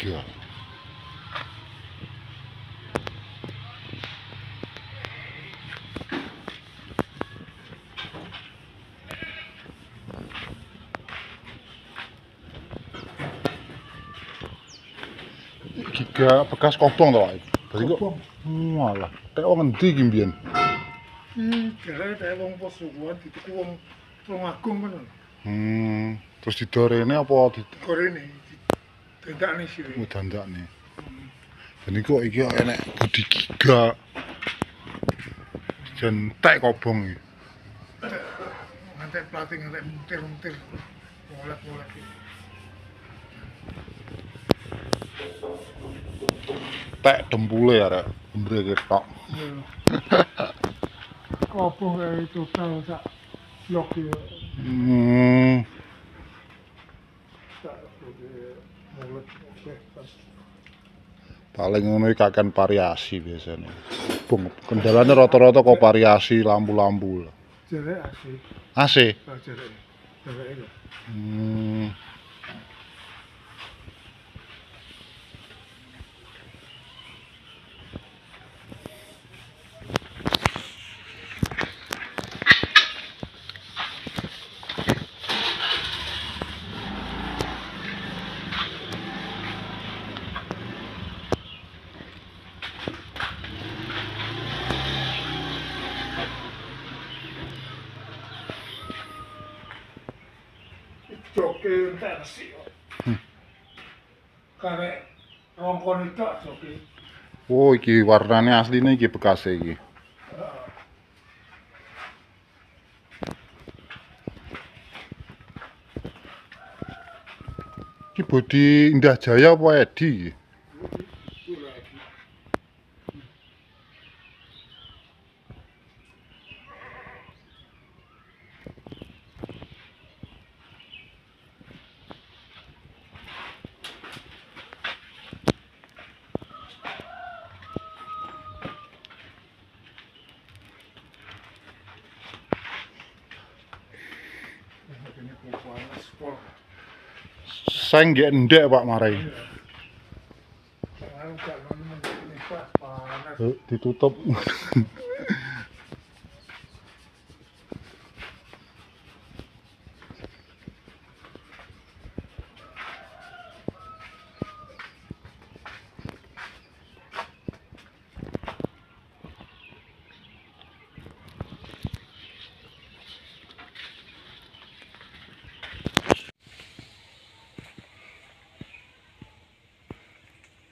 tiga tiga bekas kobong tau Pak? Berarti kok malah. Kayak wong ngendi iki mbiyen? Hmm, kira kayak wong posuan dituku wong wong agung kan. hmm terus didorene apa di Korene Tidak ni sih. Oh, tidak ni. Jadi kok iki enek budi giga. Jentek kobong iki. Ngantek plating ngantek muntir-muntir. Bolak-balik. Tek dempule arek, Rek. Bener iki. Kobong kayak total sak blok ya. E, hmm. Paling ngono kakan variasi biasanya bung kendalanya rata-rata kok variasi lampu-lampu Jerek asik. AC Ah, Jerek itu. hmm. Rongkon itu joke. oh iki warnanya aslinya iki bekas iki iki bodi Indah Jaya apa Edi iki? Itu lagi. Ini kok panas kok. Saya nggak ndek Pak Marai. Ditutup.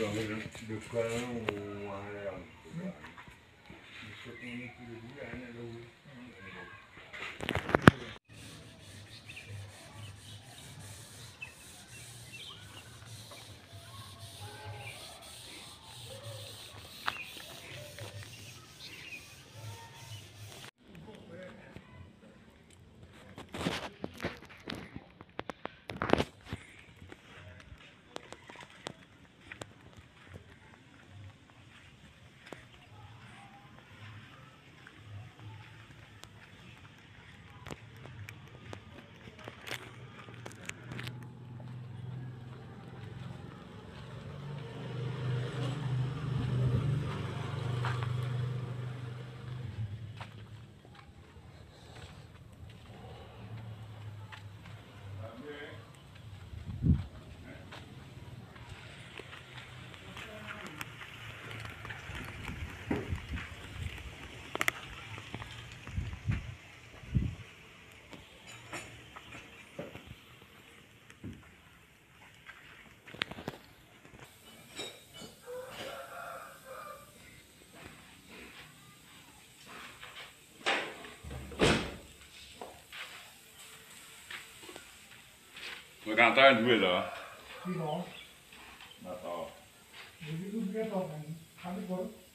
Thank you. Tu veux qu'entendre jouer là? Oui, non. D'accord. Je vais vous dire, je vais vous dire, je vais.